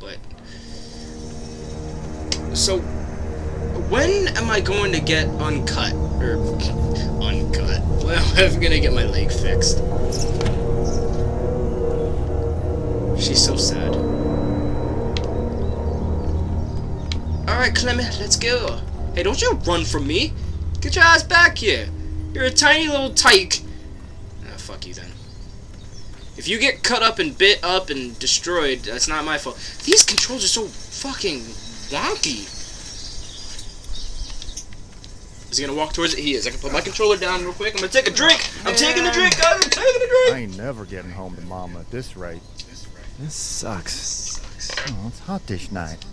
but so when am I going to get uncut or uncut? When am I gonna get my leg fixed? She's so sad. Alright, Clement, let's go. Hey, don't you run from me. Get your ass back here. You're a tiny little tyke. Ah, fuck you then. If you get cut up and bit up and destroyed, that's not my fault. These controls are so fucking wonky. Is he gonna walk towards it? He is. I can put my controller down real quick. I'm gonna take a drink. I'm taking a drink, guys. I'm taking a I drink. I ain't never getting home to mama at this rate. This sucks. Oh, it's hot this night.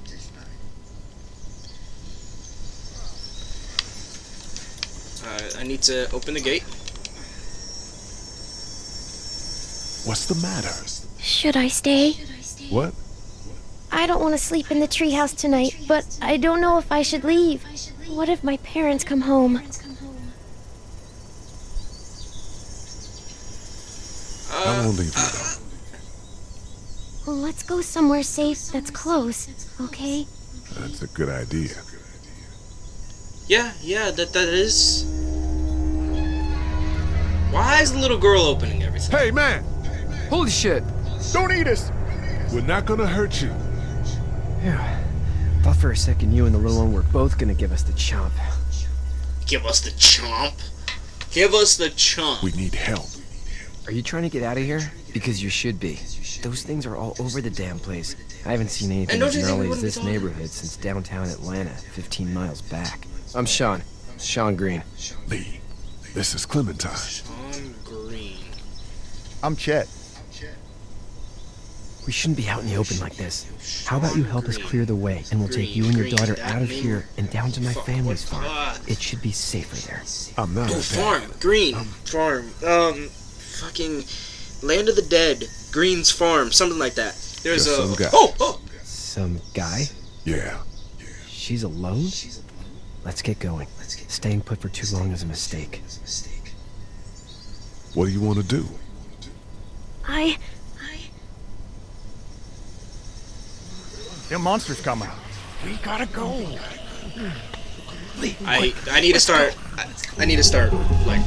Uh, I need to open the gate. What's the matter? Should I stay? What? I don't want to sleep in the treehouse tonight, but I don't know if I should leave. What if my parents come home? I won't leave you though. Well, let's go somewhere safe that's close, okay? That's a good idea. Yeah, yeah, that that is. Why is the little girl opening everything? Hey, man! Holy shit! Don't eat us! We're not gonna hurt you. Yeah. Thought for a second you and the little one were both gonna give us the chomp. Give us the chomp. Give us the chomp. We need help. Are you trying to get out of here? Because you should be. Those things are all over the damn place. I haven't seen anything as you think we gnarly as this neighborhood since downtown Atlanta, 15 miles back. I'm Shawn. Shawn Greene. Lee, this is Clementine. Shawn greene. I'm Chet. We shouldn't be out in the open like this. How about you help us clear the way, and we'll take you and your daughter out of here and down to my family's farm. It should be safer there. I'm not Oh, farm. dad. Greene. Farm. Um, fucking Land of the Dead. Greene's Farm. Something like that. There's Just a. some guy. Oh, oh. Some guy? Yeah. She's alone? Let's get going. Staying put for too long is a mistake. What do you want to do? I. Them monsters coming. We gotta go. I I need to start. I, I need to start. Like,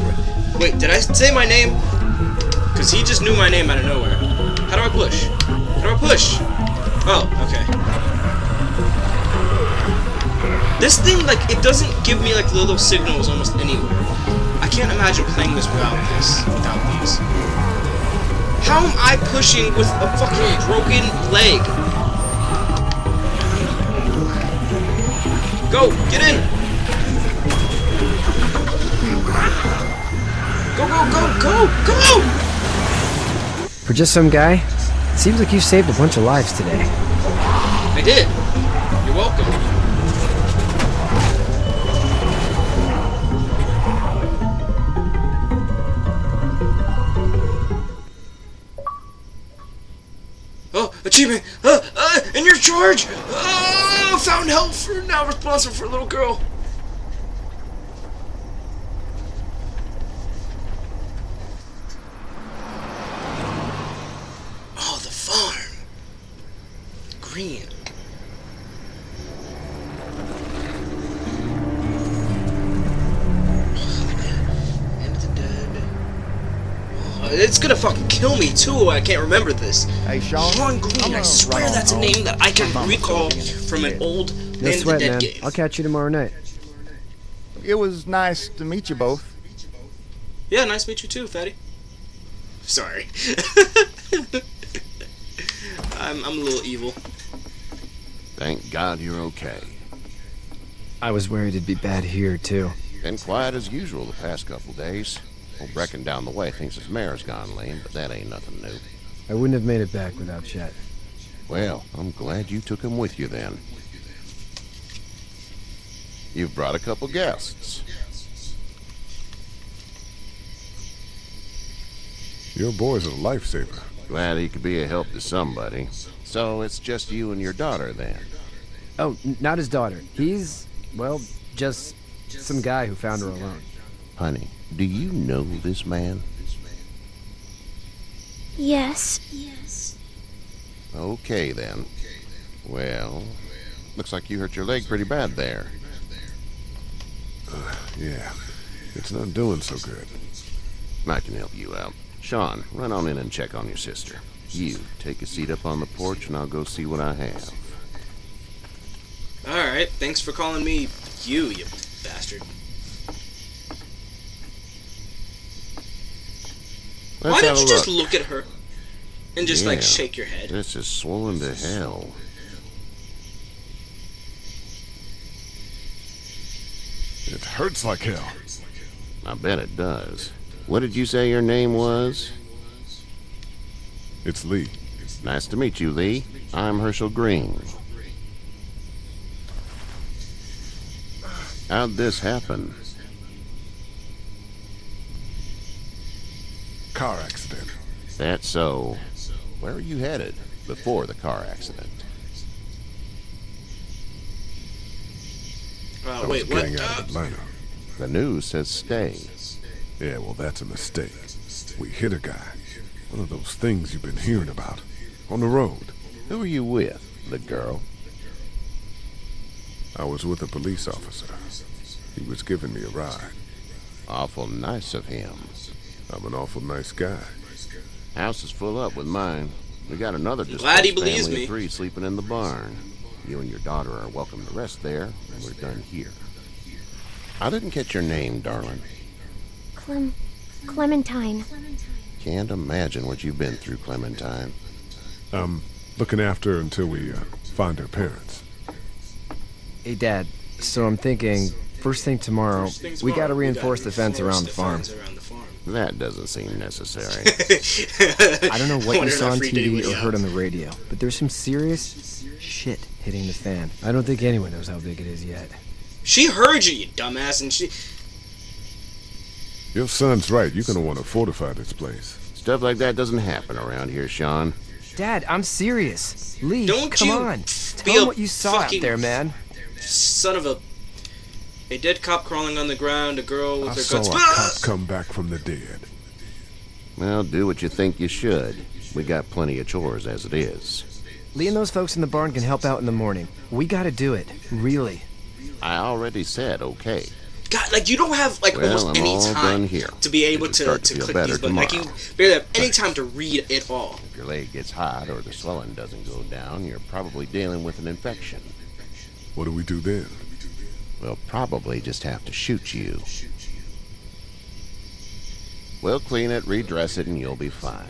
wait, did I say my name? Cause he just knew my name out of nowhere. How do I push? How do I push? Oh, okay. This thing, like, it doesn't give me like little signals almost anywhere. I can't imagine playing this without this, without these. How am I pushing with a fucking broken leg? Go, get in! Go, go, go, go, go! For just some guy, it seems like you saved a bunch of lives today. I did. You're welcome. Responsible for a little girl. Oh, the farm. Greene. End the Dead. Oh, It's gonna fucking kill me too. I can't remember this. Hey, Shawn. Shawn Greene. I swear that's a name that I can recall from an old No Land sweat, man. game. I'll catch you tomorrow night. It was nice to meet you both. Yeah, nice to meet you too, Fatty. Sorry. I'm, I'm a little evil. Thank God you're okay. I was worried it'd be bad here, too. Been quiet as usual the past couple days. Old Brecken down the way thinks his mare's gone lame, but that ain't nothing new. I wouldn't have made it back without Chet. Well, I'm glad you took him with you then. You've brought a couple guests. Your boy's a lifesaver. Glad he could be a help to somebody. So it's just you and your daughter then. Oh, not his daughter. He's, well, just some guy who found her alone. Honey, do you know this man? Yes. Okay then. Well, looks like you hurt your leg pretty bad there. Yeah, it's not doing so good. I can help you out. Shawn, run on in and check on your sister. You, take a seat up on the porch and I'll go see what I have. Alright, thanks for calling me you, you bastard. Let's Why don't a you just look. look at her and just like shake your head? This is swollen to hell. It hurts like hell. I bet it does. What did you say your name was? It's Lee. Nice to meet you, Lee. I'm Hershel Greene. How'd this happen? Car accident. That's so. Where are you headed before the car accident? Uh, I was wait, what? getting out Uh, of Atlanta. The news says stay. Yeah, well, that's a mistake. We hit a guy. One of those things you've been hearing about. On the road. Who are you with? The girl? I was with a police officer. He was giving me a ride. Awful nice of him. I'm an awful nice guy. House is full up with mine. We got another Glad he believes family me. three sleeping in the barn. You and your daughter are welcome to rest there, and we're done here. I didn't catch your name, darling. Clem. Clementine. Can't imagine what you've been through, Clementine. I'm looking after her until we uh, find her parents. Hey, Dad. So I'm thinking, first thing tomorrow, first thing we gotta tomorrow, reinforce the fence around the farm. around the farm. That doesn't seem necessary. I don't know what you saw on TV or heard on the radio, but there's some serious shit hitting the fan. I don't think anyone knows how big it is yet. She heard you, you dumbass, and she. Your son's right. You're gonna want to fortify this place. Stuff like that doesn't happen around here, Shawn. Dad, I'm serious. Lee, Don't come you on. Tell him what you saw out there, man. Son of a. A dead cop crawling on the ground, a girl with I her saw guts. a cop come back from the dead. Well, do what you think you should. We got plenty of chores as it is. Lee and those folks in the barn can help out in the morning. We gotta do it. Really. I already said okay. God, like you don't have like Well, almost I'm any time done here. to be able to, to, to click better these buttons. Like you barely have any time to read it all. If your leg gets hot or the swelling doesn't go down, you're probably dealing with an infection. What do we do then? We'll probably just have to shoot you. We'll clean it, redress it, and you'll be fine.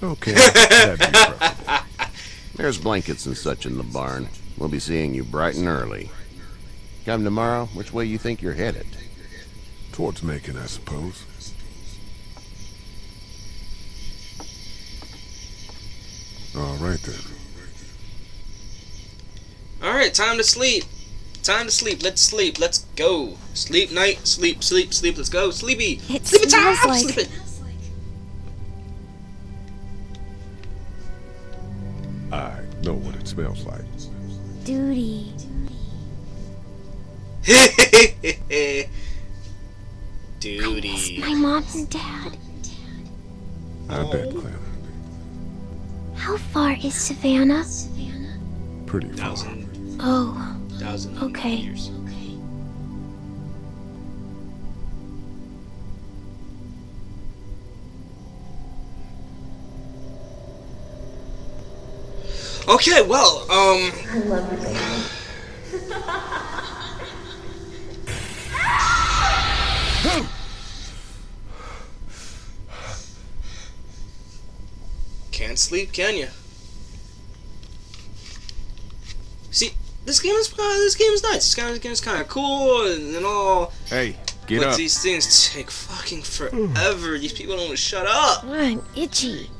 Okay, that'd be preferable. There's blankets and such in the barn. We'll be seeing you bright and early. Come tomorrow, which way you think you're headed? Towards Macon, I suppose. All right then. All right, time to sleep. Time to sleep. Let's sleep. Let's go. Sleep night. Sleep. Sleep. Sleep. Let's go. Sleepy. It Sleepy time. smells like- Sleepy. Smells like. Duty. Duty. My mom and dad. I bet, Clem. How far is Savannah? Pretty far. Thousand. Oh, Thousand. Okay. Years. Okay, well, um. Can't sleep, can you? See, this game is uh, this game is nice. This game, this game is kind of cool and, and all. Hey, get but up. these things take fucking forever. these people don't wanna shut up. I'm itchy.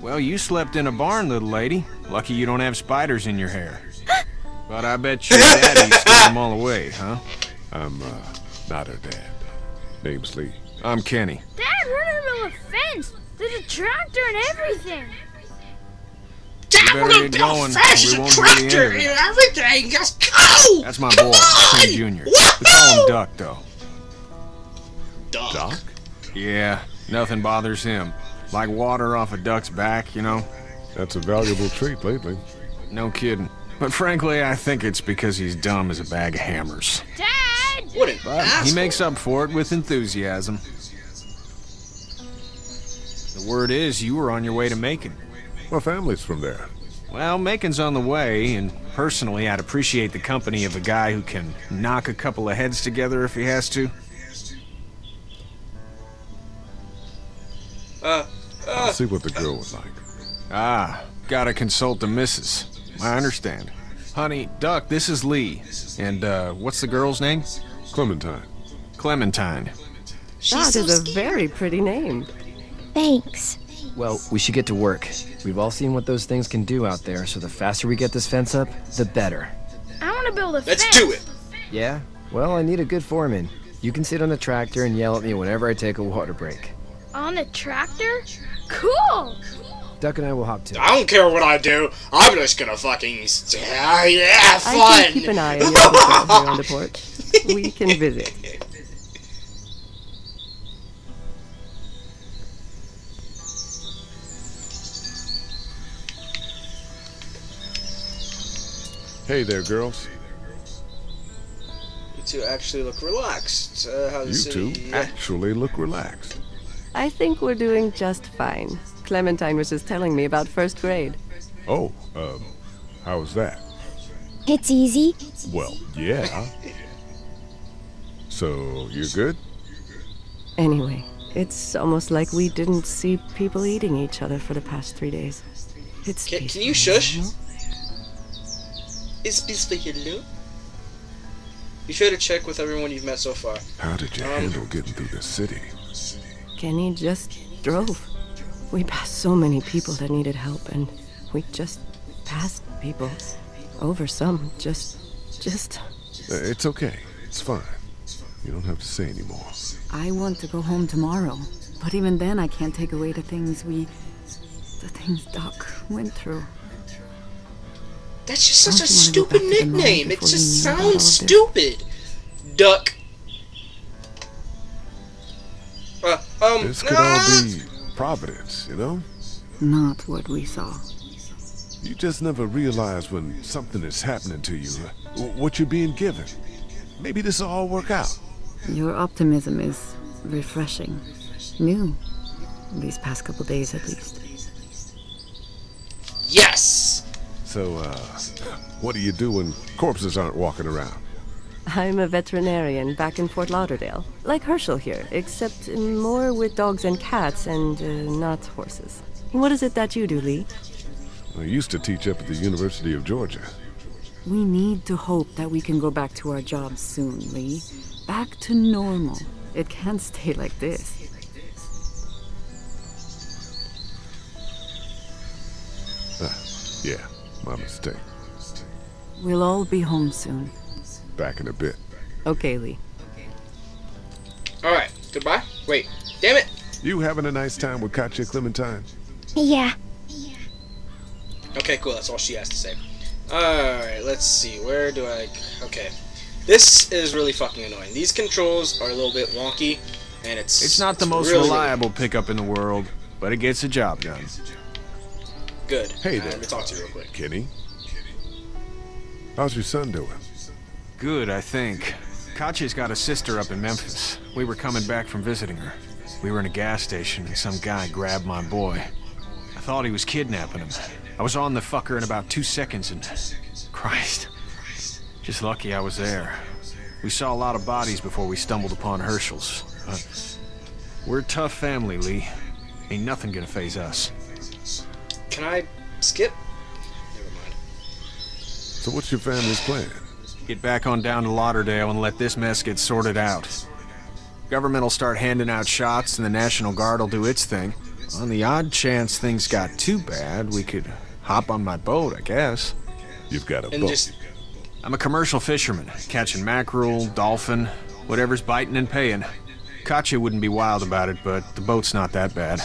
Well, you slept in a barn, little lady. Lucky you don't have spiders in your hair. But I bet your daddy scared them all away, huh? I'm uh, not her dad. Name's Lee. I'm Kenny. Dad, we're in the middle of a fence. There's a tractor and everything. Dad, we're gonna build going, a fast or we and wome to the tractor end of and everything. Let's go. That's my Come boy, on! Ken Jr. We call him Duck, though. Duck. Doc? Yeah, nothing bothers him. Like water off a duck's back, you know? That's a valuable trait lately. No kidding. But frankly, I think it's because he's dumb as a bag of hammers. Dad! What an But asshole. he makes up for it with enthusiasm. The word is you were on your way to Macon. My family's from there. Well, Macon's on the way, and personally, I'd appreciate the company of a guy who can knock a couple of heads together if he has to. Uh, I'll see what the girl was like. Ah, gotta consult the missus. I understand. Honey, Duck, this is Lee. And, uh, what's the girl's name? Clementine. Clementine. she's That so is a very pretty name. Thanks. Well, we should get to work. We've all seen what those things can do out there, so the faster we get this fence up, the better. I want to build a fence Let's fence. do it. Yeah? Well, I need a good foreman. You can sit on the tractor and yell at me whenever I take a water break. On the tractor? Cool! Duck and I will hop to. I don't care what I do. I'm just gonna fucking s- yeah, yeah, I fun. can keep an eye on your on the porch. We can visit. Hey there, girls. You two actually look relaxed. Uh, how You two actually look relaxed. I think we're doing just fine. Clementine was just telling me about first grade. Oh, um, how was that? It's easy. Well, yeah. So, you're good? Anyway, it's almost like we didn't see people eating each other for the past three days. It's Can, can you shush? know? It's peaceful hello. Be sure to check with everyone you've met so far. How did you Um, handle getting through the city? Kenny just drove. We passed so many people that needed help, and we just passed people. Over some, just, just. Uh, It's okay. It's fine. You don't have to say anymore. I want to go home tomorrow, but even then I can't take away the things we. the things Doc went through. That's just such a you wanna go stupid back to the mall nickname. It just knew about all of sounds this? stupid. Duck. Um. This could ah! all be Providence, you know? Not what we saw. You just never realize when something is happening to you, uh, what you're being given. Maybe this will all work out. Your optimism is refreshing. New. These past couple days, at least. Yes. So, uh, what do you do when corpses aren't walking around? I'm a veterinarian back in Fort Lauderdale, like Hershel here, except more with dogs and cats and uh, not horses. What is it that you do, Lee? I used to teach up at the University of Georgia. We need to hope that we can go back to our jobs soon, Lee. Back to normal. It can't stay like this. Ah, yeah, my mistake. We'll all be home soon. Back in a bit. Okay, Lee. All right. Goodbye. Wait. Damn it. You having a nice time with Katjaa Clementine? Yeah. Okay, cool. That's all she has to say. Alright, let's see. Where do I... Okay. This is really fucking annoying. These controls are a little bit wonky, and it's... It's not the most really, really reliable pickup in the world, but it gets the job done. good. Hey Uh, there. Let me talk to you real quick. Kenny? How's your son doing? Good, I think. Katjaa's got a sister up in Memphis. We were coming back from visiting her. We were in a gas station and some guy grabbed my boy. I thought he was kidnapping him. I was on the fucker in about two seconds and... Christ. Just lucky I was there. We saw a lot of bodies before we stumbled upon Hershel's. But we're a tough family, Lee. Ain't nothing gonna phase us. Can I skip? Never mind. So what's your family's plan? Get back on down to Lauderdale and let this mess get sorted out. Government will start handing out shots and the National Guard will do its thing. On the odd chance things got too bad, we could hop on my boat, I guess. You've got a And boat. just... I'm a commercial fisherman, catching mackerel, dolphin, whatever's biting and paying. Katjaa wouldn't be wild about it, but the boat's not that bad.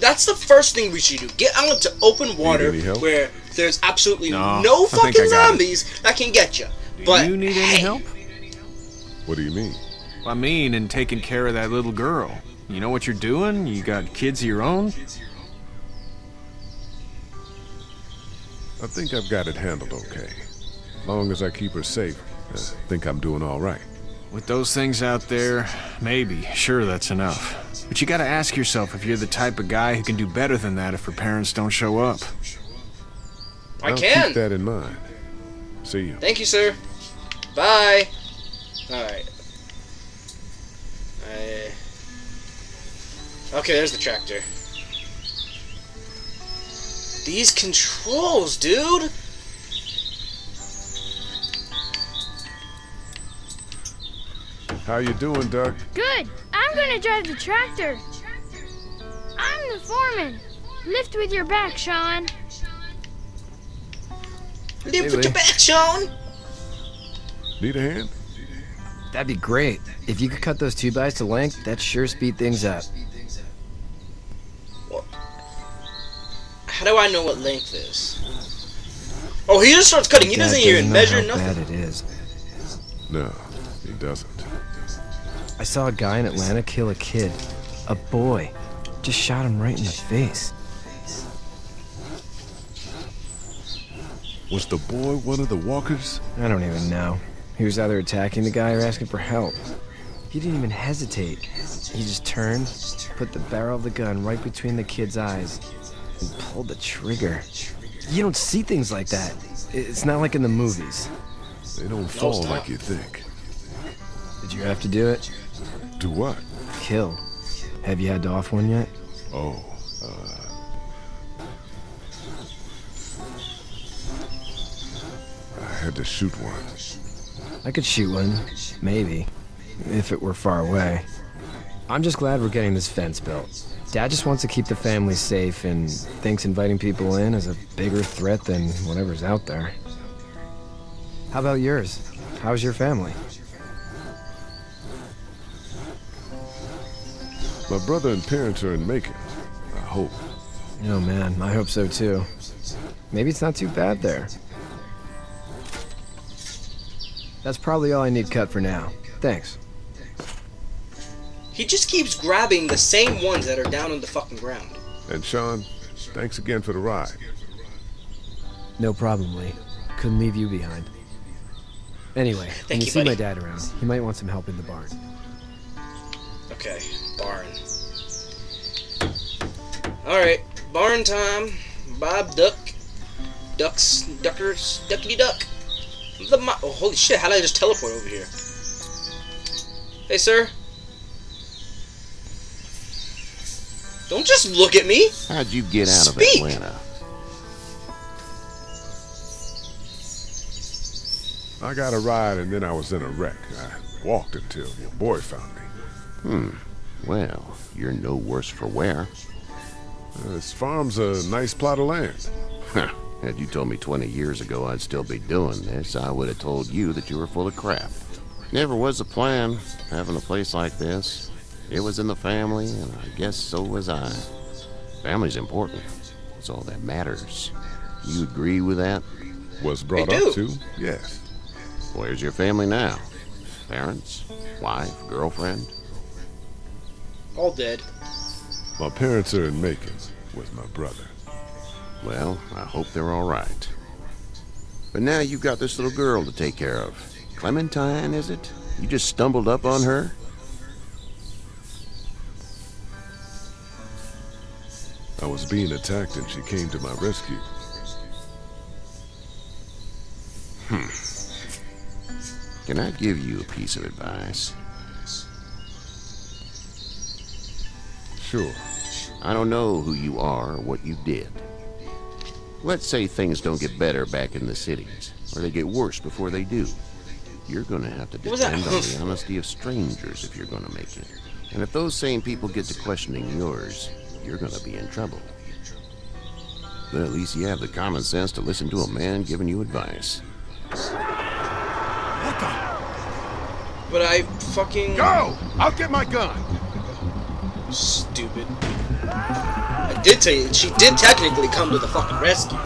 That's the first thing we should do. Get out into open water where there's absolutely No, no, I think I fucking got it. zombies that can get you. Do But you need any help? What do you mean? I mean, in taking care of that little girl. You know what you're doing? You got kids of your own? I think I've got it handled okay. As long as I keep her safe, I think I'm doing all right. With those things out there, maybe, sure, that's enough. But you gotta ask yourself if you're the type of guy who can do better than that if her parents don't show up. I I'll can. keep that in mind. See you. Thank you, sir. Bye. Alright. I... Okay, there's the tractor. These controls, dude! How you doing, Duck? Good. I'm gonna drive the tractor. I'm the foreman. Lift with your back, Shawn. Live with your back, Shawn! Need a hand? That'd be great. If you could cut those two bys to length, that'd sure speed things up. How do I know what length is? Oh, he just starts cutting. He Dad doesn't even know measure how nothing. bad it is. No, he doesn't. I saw a guy in Atlanta kill a kid. A boy. Just shot him right in the face. Was the boy one of the walkers? I don't even know. He was either attacking the guy or asking for help. He didn't even hesitate. He just turned, put the barrel of the gun right between the kid's eyes, and pulled the trigger. You don't see things like that. It's not like in the movies. They don't fall like you think. Did you have to do it? Do what? Kill. Have you had to off one yet? Oh, uh... had to shoot one. I could shoot one, maybe, if it were far away. I'm just glad we're getting this fence built. Dad just wants to keep the family safe and thinks inviting people in is a bigger threat than whatever's out there. How about yours? How's your family? My brother and parents are in Macon. I hope. Oh man, I hope so too. Maybe it's not too bad there. That's probably all I need cut for now. Thanks. He just keeps grabbing the same ones that are down on the fucking ground. And Shawn, thanks again for the ride. No problem, Lee. Couldn't leave you behind. Anyway, when you you, see my dad around, he might want some help in the barn. Okay, barn. Alright, barn time. Bob Duck. Ducks, duckers, duckity duck. The mo- oh, holy shit, how did I just teleport over here? Hey, sir. Don't just look at me. How'd you get out Speak. of Atlanta? I got a ride and then I was in a wreck. I walked until your boy found me. Hmm. Well, you're no worse for wear. Uh, This farm's a nice plot of land. Huh. Had you told me 20 years ago I'd still be doing this, I would have told you that you were full of crap. Never was a plan, having a place like this. It was in the family, and I guess so was I. Family's important. It's all that matters. You agree with that? Was brought up to, yes. Where's your family now? Parents? Wife? Girlfriend? All dead. My parents are in Macon with my brother. Well, I hope they're all right. But now you've got this little girl to take care of. Clementine, is it? You just stumbled up on her? I was being attacked and she came to my rescue. Hmm. Can I give you a piece of advice? Sure. I don't know who you are or what you did. Let's say things don't get better back in the cities, or they get worse before they do. You're gonna have to What was that? depend on the honesty of strangers if you're gonna make it. And if those same people get to questioning yours, you're gonna be in trouble. But at least you have the common sense to listen to a man giving you advice. But I fucking Go! I'll get my gun! stupid. Did tell you she did technically come to the fucking rescue.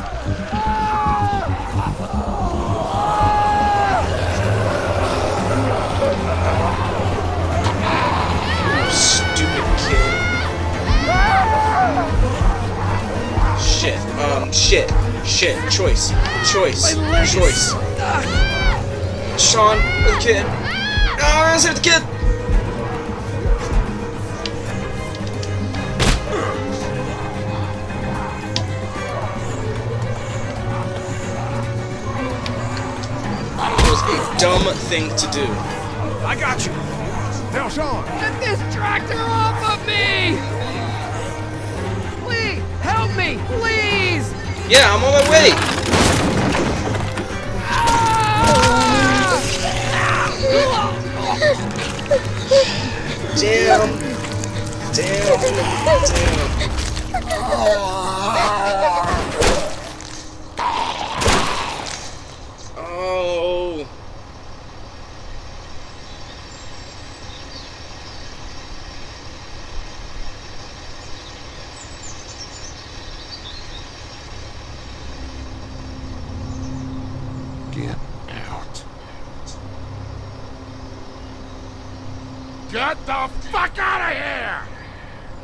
Stupid kid. Shit. Um, shit. Shit. Choice. Choice. Choice. Sean, the kid. Oh, I saved the kid! Dumb thing to do. I got you. Now, Sean, Get this tractor off of me! Please, help me, please! Yeah, I'm on my way! Damn. Damn. Damn. Oh. Get out. Get the fuck out of here!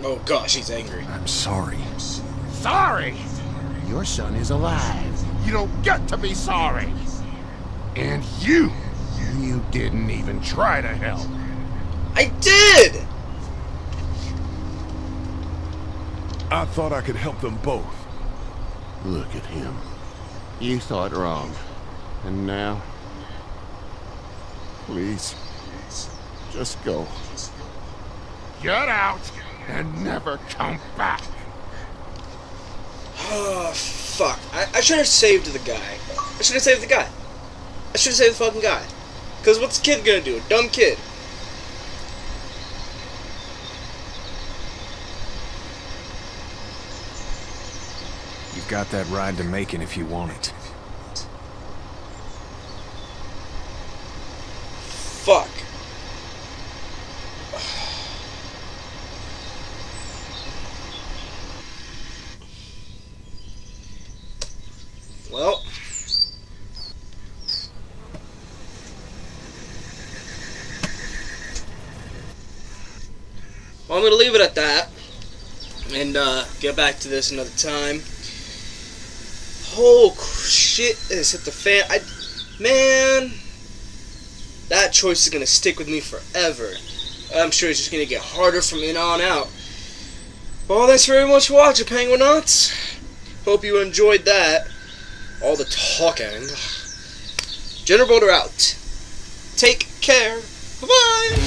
Oh gosh, he's angry. I'm sorry. Sorry! Your son is alive. You don't get to be sorry. And you, you didn't even try to help. I did! I thought I could help them both. Look at him. You thought wrong. And now? Please. Just go. Get out and never come back. Oh, fuck. I, I should have saved the guy. I should have saved the guy. I should have saved the fucking guy. Because what's the kid gonna do? A dumb kid. You've got that ride to Macon if you want it. Fuck. Well. Well, I'm gonna leave it at that. And, uh, get back to this another time. Oh, shit, has hit the fan. I, man, that choice is gonna stick with me forever. I'm sure it's just gonna get harder from in on out. Well, thanks very much for watching, Penguinauts. Hope you enjoyed that. All the talking. General Boulder out. Take care. Bye bye.